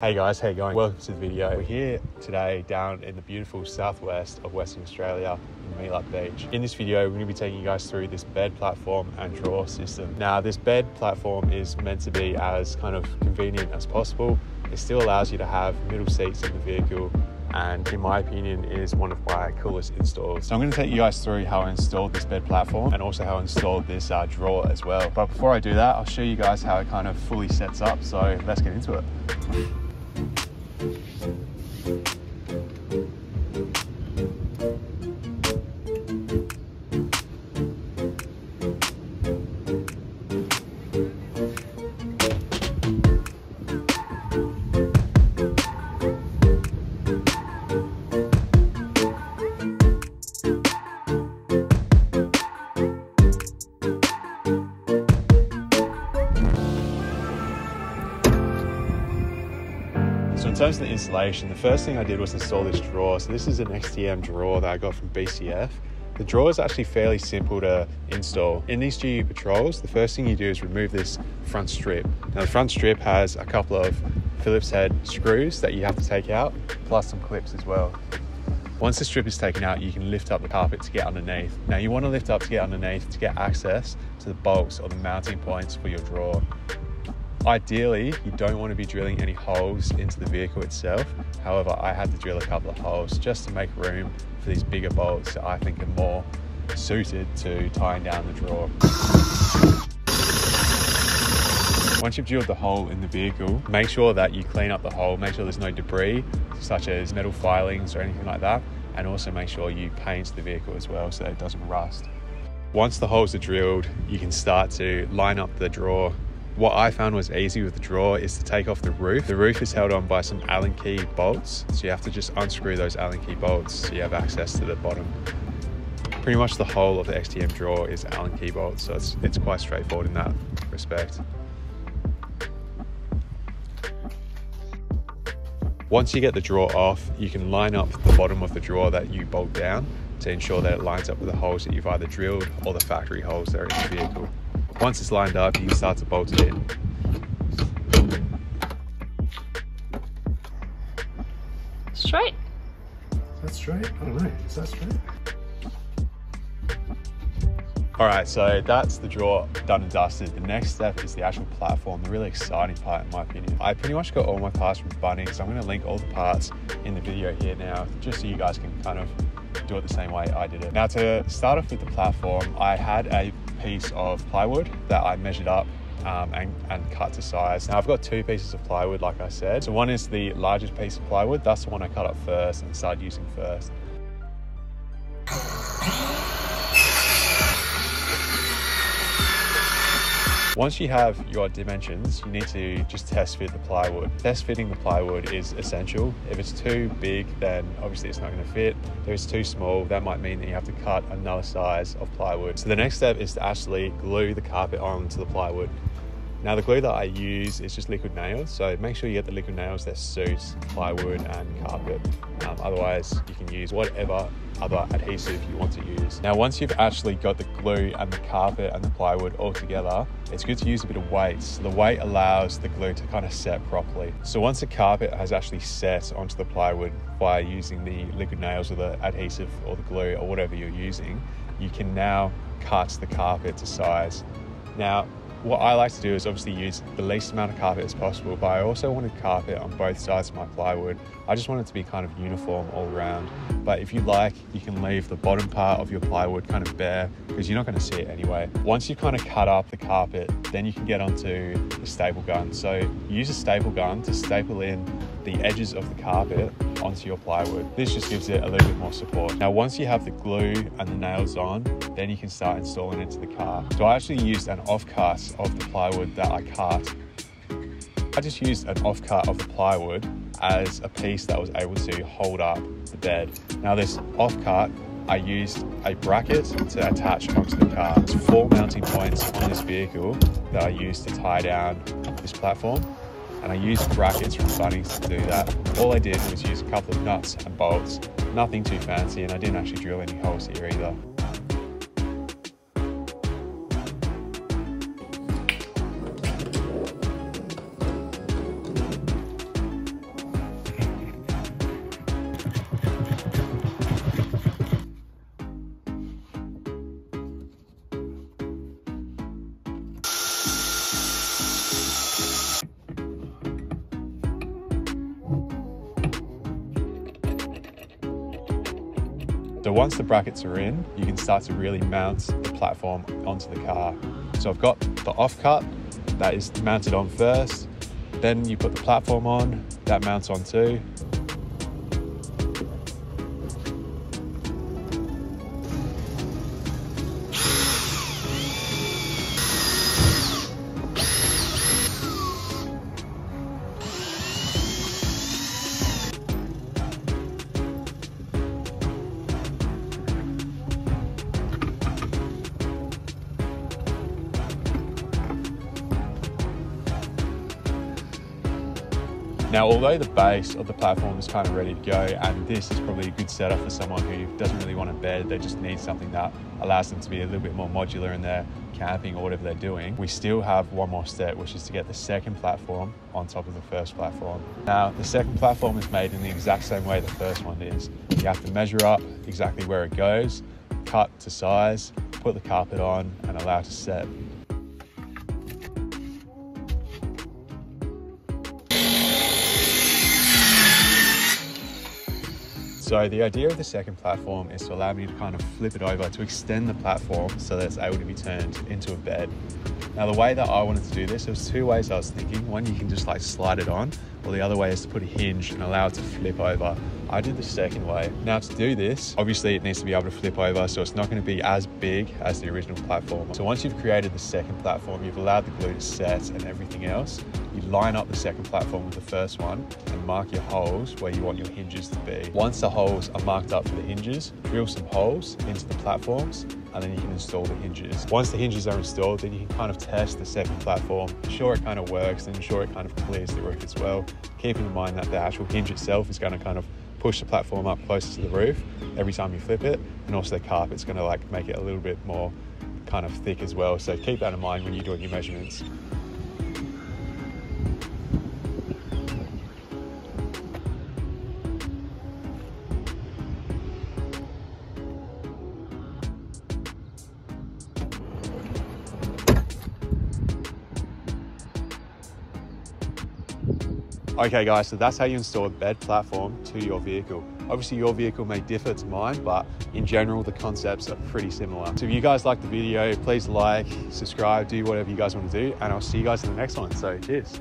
Hey guys, how you going? Welcome to the video. We're here today down in the beautiful southwest of Western Australia in Meelup Beach. In this video, we're going to be taking you guys through this bed platform and drawer system. Now, this bed platform is meant to be as kind of convenient as possible. It still allows you to have middle seats in the vehicle and in my opinion is one of my coolest installs. So I'm going to take you guys through how I installed this bed platform and also how I installed this uh, drawer as well. But before I do that, I'll show you guys how it kind of fully sets up. So let's get into it. Terms of the installation, the first thing I did was install this drawer. So this is an XTM drawer that I got from BCF. The drawer is actually fairly simple to install. In these GU Patrols, the first thing you do is remove this front strip. Now the front strip has a couple of Phillips head screws that you have to take out, plus some clips as well. Once the strip is taken out, you can lift up the carpet to get underneath. Now you want to lift up to get underneath to get access to the bolts or the mounting points for your drawer. Ideally, you don't want to be drilling any holes into the vehicle itself. However, I had to drill a couple of holes just to make room for these bigger bolts that I think are more suited to tying down the drawer. Once you've drilled the hole in the vehicle, make sure that you clean up the hole, make sure there's no debris, such as metal filings or anything like that, and also make sure you paint the vehicle as well so that it doesn't rust. Once the holes are drilled, you can start to line up the drawer what I found was easy with the drawer is to take off the roof. The roof is held on by some Allen key bolts, so you have to just unscrew those Allen key bolts so you have access to the bottom. Pretty much the whole of the XTM drawer is Allen key bolts, so it's, it's quite straightforward in that respect. Once you get the drawer off, you can line up the bottom of the drawer that you bolt down to ensure that it lines up with the holes that you've either drilled or the factory holes that are in the vehicle. Once it's lined up, you start to bolt it in. Straight. That's straight? I don't know. Is that straight? All right, so that's the drawer done and dusted. The next step is the actual platform, the really exciting part in my opinion. I pretty much got all my parts from Bunnings, so I'm gonna link all the parts in the video here now, just so you guys can kind of do it the same way I did it. Now to start off with the platform, I had a piece of plywood that I measured up um, and, and, cut to size. Now I've got two pieces of plywood, like I said. So one is the largest piece of plywood. That's the one I cut up first and started using first. Once you have your dimensions, you need to just test fit the plywood. Test fitting the plywood is essential. If it's too big, then obviously it's not going to fit. If it's too small, that might mean that you have to cut another size of plywood. So the next step is to actually glue the carpet onto the plywood. Now the glue that I use is just liquid nails, so make sure you get the liquid nails that suit plywood and carpet. Um, otherwise, you can use whatever other adhesive you want to use. Now, once you've actually got the glue and the carpet and the plywood all together, it's good to use a bit of weight. So the weight allows the glue to kind of set properly. So once the carpet has actually set onto the plywood by using the liquid nails or the adhesive or the glue or whatever you're using, you can now cut the carpet to size. Now, what I like to do is obviously use the least amount of carpet as possible, but I also wanted carpet on both sides of my plywood. I just want it to be kind of uniform all around. But if you like, you can leave the bottom part of your plywood kind of bare because you're not going to see it anyway. Once you've kind of cut up the carpet, then you can get onto the staple gun. So use a staple gun to staple in the edges of the carpet onto your plywood. This just gives it a little bit more support. Now, once you have the glue and the nails on, then you can start installing into the car. So I actually used an offcut of the plywood that I cut. I just used an offcut of the plywood as a piece that was able to hold up the bed. Now this offcut I used a bracket to attach onto the car. There's four mounting points on this vehicle that I used to tie down this platform and I used brackets from Bunnings to do that. All I did was use a couple of nuts and bolts, nothing too fancy, and I didn't actually drill any holes here either. So once the brackets are in, you can start to really mount the platform onto the car. So I've got the offcut that is mounted on first, then you put the platform on, that mounts on too, Now, although the base of the platform is kind of ready to go, and this is probably a good setup for someone who doesn't really want a bed, they just need something that allows them to be a little bit more modular in their camping or whatever they're doing, we still have one more step, which is to get the second platform on top of the first platform. Now, the second platform is made in the exact same way the first one is. You have to measure up exactly where it goes, cut to size, put the carpet on, and allow it to set. So the idea of the second platform is to allow me to kind of flip it over to extend the platform so that it's able to be turned into a bed. Now the way that I wanted to do this, there was two ways I was thinking. One, you can just like slide it on, or the other way is to put a hinge and allow it to flip over. I did the second way. Now to do this, obviously it needs to be able to flip over, so it's not gonna be as big as the original platform. So once you've created the second platform, you've allowed the glue to set and everything else, you line up the second platform with the first one and mark your holes where you want your hinges to be. Once the holes are marked up for the hinges, drill some holes into the platforms and then you can install the hinges. Once the hinges are installed, then you can kind of test the second platform, ensure it kind of works and ensure it kind of clears the roof as well. Keeping in mind that the actual hinge itself is going to kind of push the platform up closer to the roof every time you flip it and also the carpet's going to like make it a little bit more kind of thick as well. So keep that in mind when you're doing your measurements Okay guys, so that's how you install a bed platform to your vehicle. Obviously your vehicle may differ to mine, but in general, the concepts are pretty similar. So if you guys like the video, please like, subscribe, do whatever you guys want to do, and I'll see you guys in the next one. So cheers.